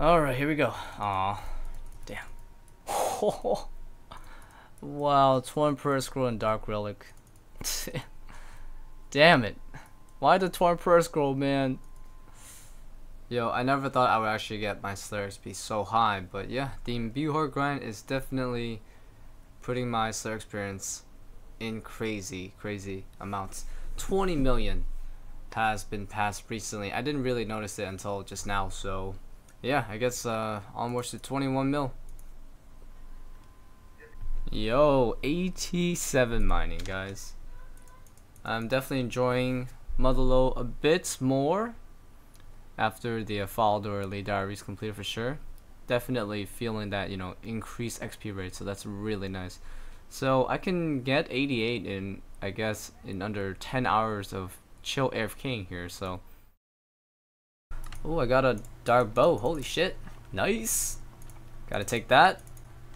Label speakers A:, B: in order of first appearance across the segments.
A: Alright, here we go. Aw. Damn. wow, Torn Prayer Scroll and Dark Relic. Damn it. Why the Torn Prayer Scroll, man? Yo, I never thought I would actually get my Slayer XP so high, but yeah, the Imbued grind is definitely putting my Slayer experience in crazy, crazy amounts. 20 million has been passed recently. I didn't really notice it until just now, so yeah, I guess uh, almost to 21 mil. Yo, 87 mining, guys. I'm definitely enjoying Motherlode a bit more after the Falador Elite Diaries completed for sure. Definitely feeling that, you know, increased XP rate, so that's really nice. So I can get 88 in, I guess, in under 10 hours of chill AFKing here, so. Oh, I got a dark bow, holy shit. Nice. Gotta take that.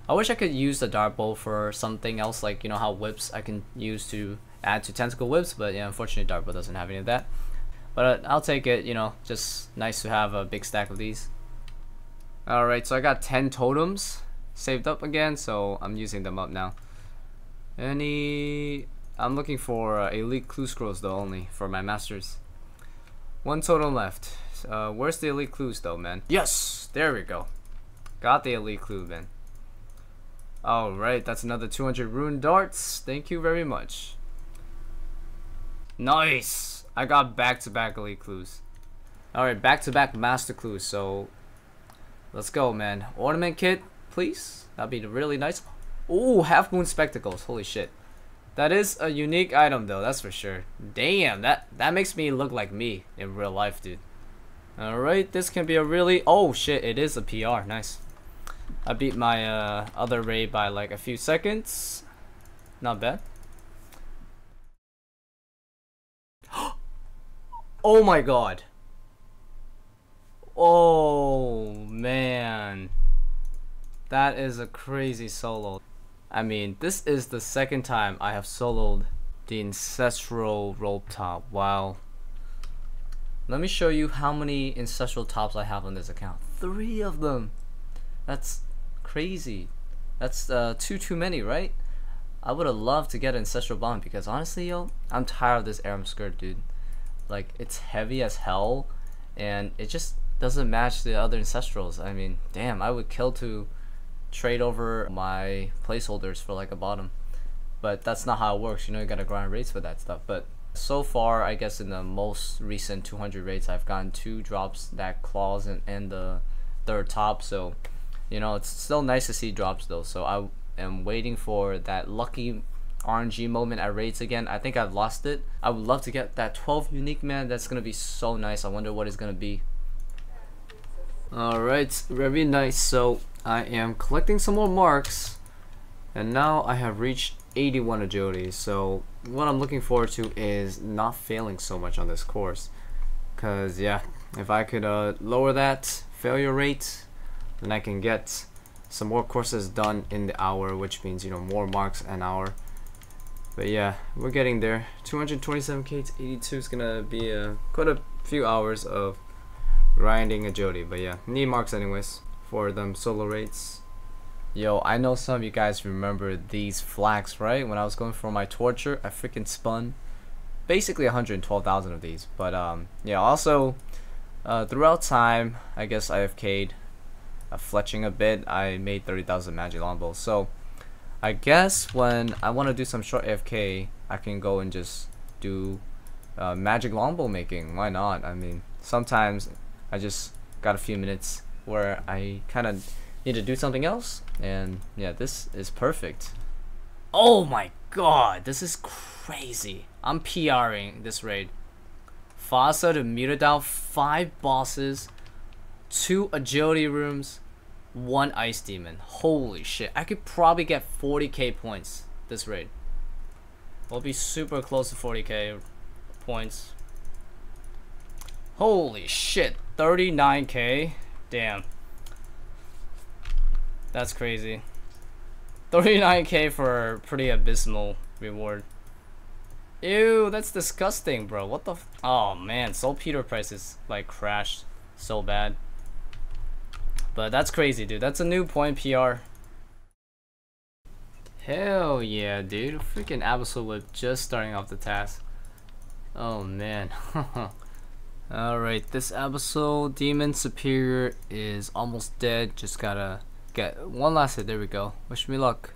A: I wish I could use the dark bow for something else, like, you know, how whips I can use to add to tentacle whips, but yeah, unfortunately dark bow doesn't have any of that. But uh, I'll take it, you know, just nice to have a big stack of these. Alright, so I got 10 totems saved up again, so I'm using them up now. Any... I'm looking for uh, elite clue scrolls though only for my masters. One totem left. Uh, where's the elite clues though, man? Yes! There we go. Got the elite clue, man. Alright, that's another 200 rune darts. Thank you very much. Nice! I got back-to-back -back elite clues. Alright, back-to-back master clues, so let's go, man. Ornament kit, please. That'd be really nice. Ooh, half moon spectacles. Holy shit. That is a unique item though, that's for sure. Damn, that that makes me look like me in real life, dude. Alright, this can be a really oh shit, it is a PR. Nice. I beat my uh, other raid by like a few seconds. Not bad. Oh my god. Oh man. That is a crazy solo. I mean, this is the second time I have soloed the Ancestral Robe Top. Wow. Let me show you how many Ancestral Tops I have on this account. Three of them. That's crazy. That's uh, two too many, right? I would have loved to get an Ancestral Bond because honestly, yo, I'm tired of this Ahrim skirt, dude like it's heavy as hell and it just doesn't match the other ancestrals i mean damn i would kill to trade over my placeholders for like a bottom but that's not how it works you know you gotta grind raids for that stuff but so far i guess in the most recent 200 raids i've gotten two drops that claws and, and the third top so you know it's still nice to see drops though so i am waiting for that lucky RNG moment at raids again. I think I've lost it. I would love to get that 12 unique man. That's gonna be so nice. I wonder what it's gonna be. Alright, very nice. So I am collecting some more marks. And now I have reached 81 agility. So what I'm looking forward to is not failing so much on this course. Cause yeah, if I could uh, lower that failure rate, then I can get some more courses done in the hour, which means you know more marks an hour. But yeah, we're getting there. 227k to 82 is gonna be uh, quite a few hours of grinding a agility. But yeah, need marks anyways for them solo raids. Yo, I know some of you guys remember these flax, right? When I was going for my torture, I freaking spun basically 112,000 of these. But um, yeah, also uh, throughout time, I guess I have K'd, uh, fletching a bit. I made 30,000 magic longbow. So I guess when I want to do some short AFK, I can go and just do uh, magic longbow making. Why not? I mean, sometimes I just got a few minutes where I kind of need to do something else, and yeah, this is perfect. Oh my god, this is crazy. I'm PRing this raid. Vasa to Muttadile, 5 bosses, 2 agility rooms, one ice demon. Holy shit. I could probably get 40k points this raid. We'll be super close to 40k points. Holy shit. 39k? Damn. That's crazy. 39k for a pretty abysmal reward. Ew, that's disgusting, bro. What the Oh man, Saltpeter prices like crashed so bad. But that's crazy, dude. That's a new point PR. Hell yeah, dude. Freaking Abyssal Whip just starting off the task. Oh man. Alright, this Abyssal Demon Superior is almost dead. Just gotta get one last hit. There we go. Wish me luck.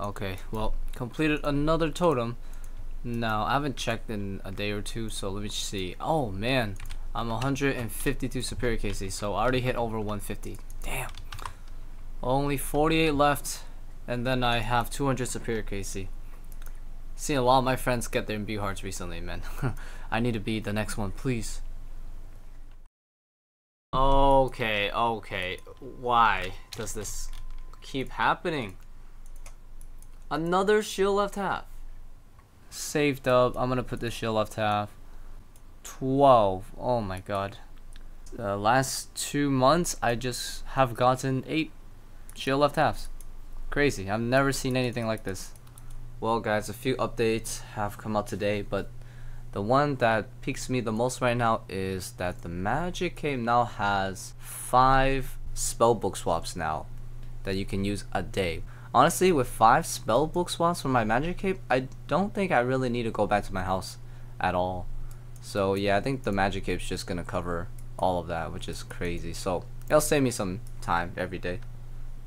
A: Okay, well, completed another totem. Now, I haven't checked in a day or two, so let me see. Oh man, I'm 152 Superior KC, so I already hit over 150. Damn. Only 48 left and then I have 200 superior KC. Seen a lot of my friends get their imbue hearts recently, man. I need to be the next one, please. Okay, okay. Why does this keep happening? Another shield left half. Saved up. I'm gonna put this shield left half. 12. Oh my god. The last two months, I just have gotten 8 shield left halves. Crazy. I've never seen anything like this. Well guys, a few updates have come out today, but the one that piques me the most right now is that the Magic Cape now has 5 spellbook swaps now that you can use a day. Honestly, with 5 spellbook swaps for my Magic Cape, I don't think I really need to go back to my house at all. So yeah, I think the Magic Cape's just gonna cover all of that, which is crazy. So it'll save me some time every day.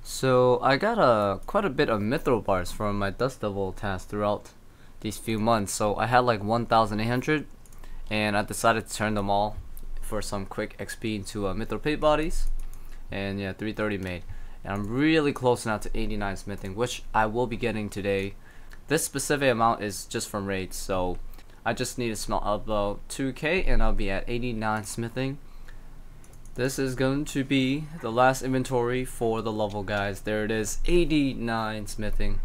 A: So I got a quite a bit of mithril bars from my Dust Devil task throughout these few months. So I had like 1,800 and I decided to turn them all for some quick XP into uh, mithril pit bodies. And yeah, 330 made. And I'm really close now to 89 smithing, which I will be getting today. This specific amount is just from raids, so I just need to smelt about 2k and I'll be at 89 smithing. This is going to be the last inventory for the level guys. There it is, 89 smithing.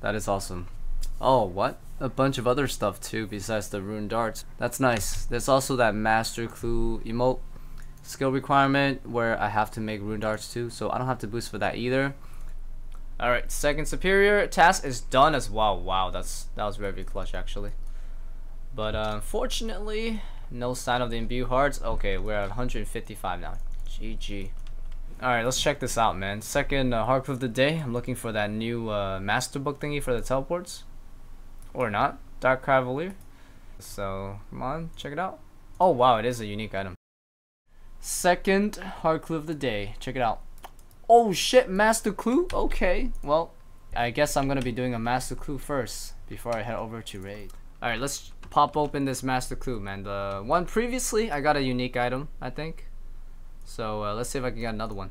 A: That is awesome. Oh, what? A bunch of other stuff too besides the rune darts. That's nice. There's also that master clue emote skill requirement where I have to make rune darts too, so I don't have to boost for that either. Alright, second superior task is done as well. Wow, that's that was very clutch actually. But uh, unfortunately, no sign of the imbue hearts. Okay, we're at 155 now. GG. Alright, let's check this out, man. Second uh, hard clue of the day. I'm looking for that new uh, master book thingy for the teleports. Or not. Dark Cavalier. So, come on, check it out. Oh, wow, it is a unique item. Second hard clue of the day. Check it out. Oh, shit, master clue? Okay, well, I guess I'm going to be doing a master clue first before I head over to raid. Alright, let's pop open this master clue, man. The one previously, I got a unique item, I think. So uh, let's see if I can get another one.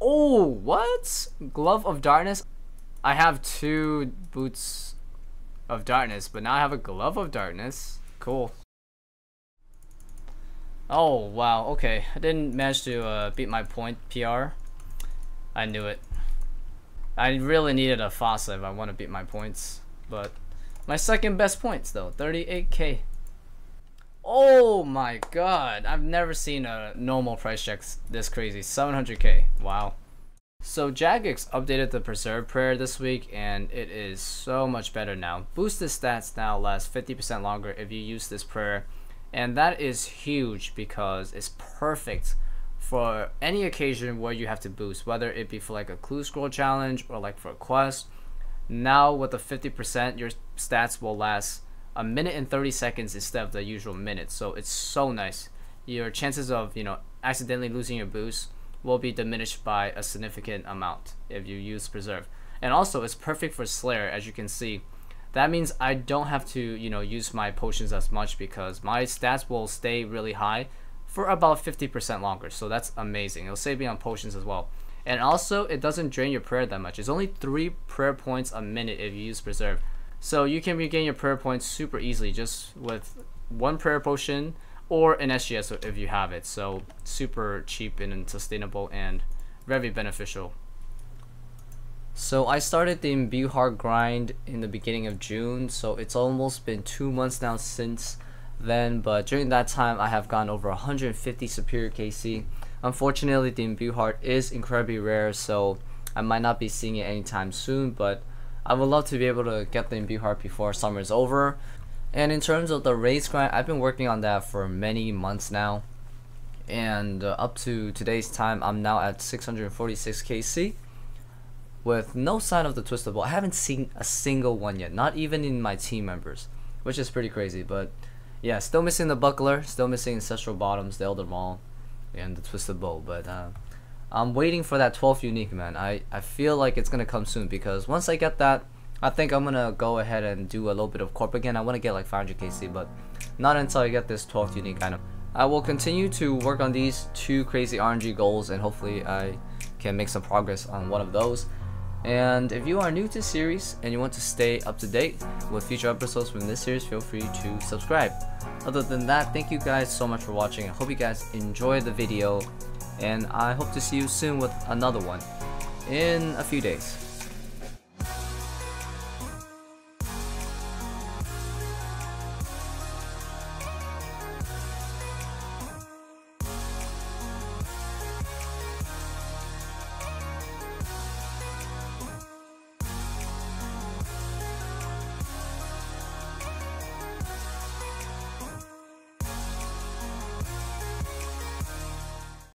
A: Oh, what? Glove of Darkness? I have two Boots of Darkness, but now I have a Glove of Darkness. Cool. Oh, wow. Okay. I didn't manage to uh, beat my point PR. I knew it. I really needed a Vasa if I want to beat my points, but my second best points though, 38k. Oh my god, I've never seen a normal price check this crazy, 700k, wow. So Jagex updated the Preserve Prayer this week and it is so much better now. Boosted stats now last 50% longer if you use this prayer and that is huge because it's perfect for any occasion where you have to boost, whether it be for like a clue scroll challenge or like for a quest now with the 50%, your stats will last a minute and 30 seconds instead of the usual minute. So it's so nice. Your chances of, you know, accidentally losing your boost will be diminished by a significant amount if you use preserve. And also it's perfect for Slayer as you can see. That means I don't have to, you know, use my potions as much because my stats will stay really high for about 50% longer. So that's amazing. It'll save me on potions as well. And also, it doesn't drain your prayer that much. It's only 3 prayer points a minute if you use Preserve. So you can regain your prayer points super easily just with one prayer potion or an SGS if you have it. So super cheap and sustainable and very beneficial. So I started the imbue heart grind in the beginning of June. So it's almost been two months now since then. But during that time, I have gone over 150 superior KC. Unfortunately, the imbue heart is incredibly rare, so I might not be seeing it anytime soon, but I would love to be able to get the imbue heart before summer is over. And in terms of the raids grind, I've been working on that for many months now. and uh, up to today's time I'm now at 646 KC with no sign of the twisted bow I haven't seen a single one yet not even in my team members which is pretty crazy but yeah still missing the buckler still missing ancestral bottoms the elder maul and the twisted bow but uh, I'm waiting for that 12th unique man. I, I feel like it's gonna come soon because once I get that I think I'm gonna go ahead and do a little bit of corp again. I want to get like 500 KC but not until I get this 12th unique item I will continue to work on these two crazy RNG goals and hopefully I can make some progress on one of those. And if you are new to the series and you want to stay up to date with future episodes from this series, feel free to subscribe. Other than that, thank you guys so much for watching. I hope you guys enjoyed the video and I hope to see you soon with another one in a few days.